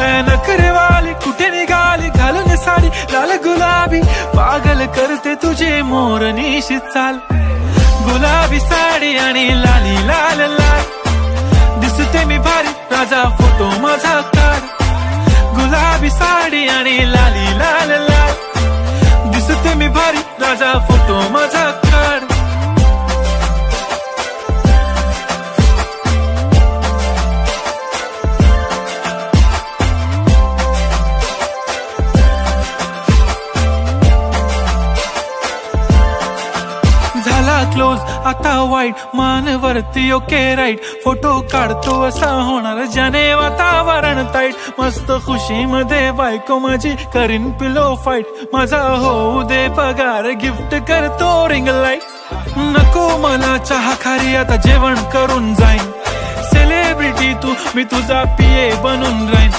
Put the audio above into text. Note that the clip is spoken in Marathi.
नखरेवाली कुठे निघाली? घालून साडी लाल गुलाबी. पागल करते तुझे मोर निशी चाल. गुलाबी साडी आणि लाली लाल लाल. दिसते मी भारी राजा फोटो माझा काढ गुलाबी साडी आणि लाली लाल लाल. दिसते मी भारी राजा फोटो माझा काढ झाला क्लोज आता वाईट मानवरती ओके राईट फोटो काढतो असा होणार ज्याने वातावरण ताईट मस्त खुशी मध्ये बायको माझी करीन पिलो फाईट माझा होऊ दे पगार गिफ्ट करतो रिंग लाइट नको मला चहा खारी आता जेवण करून जाईन. सेलिब्रिटी तू मी तुझा पिये बनून राहीन.